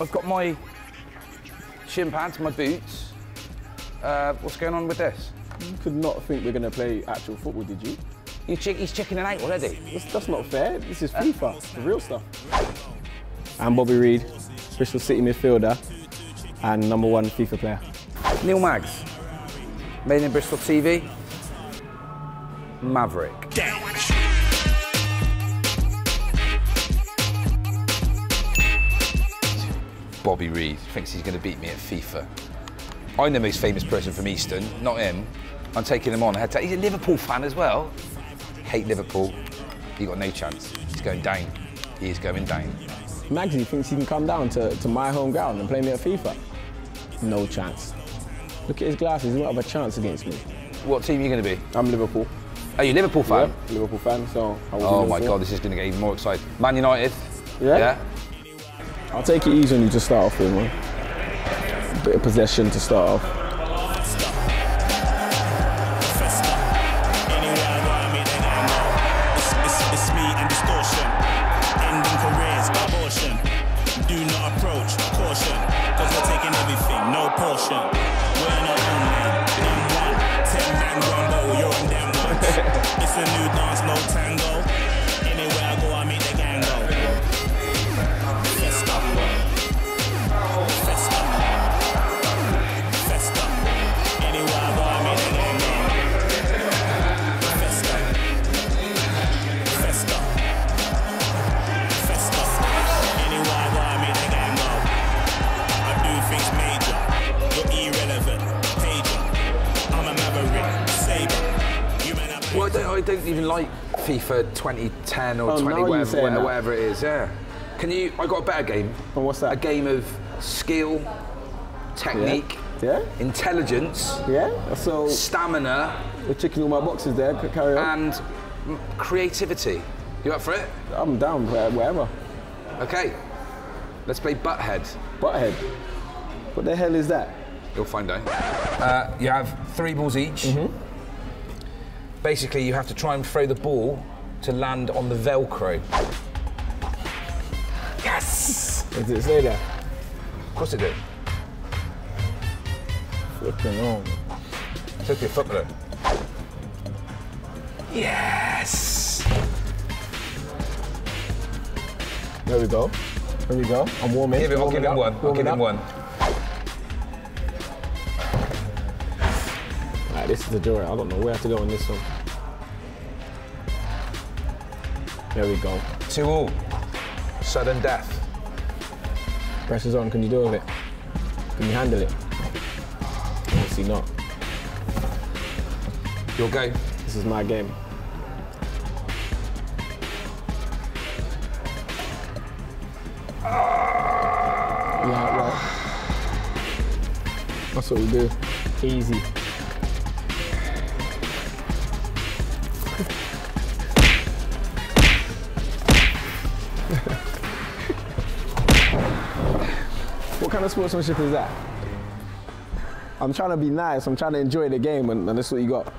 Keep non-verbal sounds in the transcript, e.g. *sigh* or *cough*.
I've got my shin pads, my boots. Uh, what's going on with this? You could not think we're going to play actual football, did you? You chick, he's checking it out already. That's, that's not fair. This is FIFA, the real stuff. I'm Bobby Reid, Bristol City midfielder and number one FIFA player. Neil Maggs, made in Bristol TV. Maverick. Bobby Reid thinks he's going to beat me at FIFA. I'm the most famous person from Easton, not him. I'm taking him on. I had to, he's a Liverpool fan as well. Hate Liverpool. He got no chance. He's going down. He is going down. Maggsy thinks he can come down to, to my home ground and play me at FIFA. No chance. Look at his glasses, he won't have a chance against me. What team are you going to be? I'm Liverpool. Are you a Liverpool fan? Yeah, Liverpool fan, so I Oh my God, this is going to get even more exciting. Man United. Yeah? Yeah. I'll take it easy on you to start off with, man. Bit of possession to start off. It's, it's, it's me and distortion. Don't, I don't even like FIFA 2010 or Oh, 20 now whatever, whatever it is. Yeah. Can you? I got a better game. And what's that? A game of skill, technique, Yeah? intelligence, Yeah? So stamina, we're ticking all my boxes there. Carry on. and mm, creativity. You up for it? I'm down wherever. Okay. Let's play Butthead. Butthead. What the hell is that? You'll find out. Uh, you have three balls each. Mm-hmm. Basically, you have to try and throw the ball to land on the Velcro. Yes! Does it say that? Of course it did. Flipping on. Took your foot with. Yes! There we go. There we go. I'm warming. Give it, I'll give him one. I'll give him one. Right, this is the door. I don't know where to go in this one. There we go. Two all. Sudden death. Pressure's on. Can you deal with it? Can you handle it? Obviously not. Your go. This is my game. Ah. Right. That's what we do. Easy. *laughs* what kind of sportsmanship is that? I'm trying to be nice. I'm trying to enjoy the game, and, and that's what you got.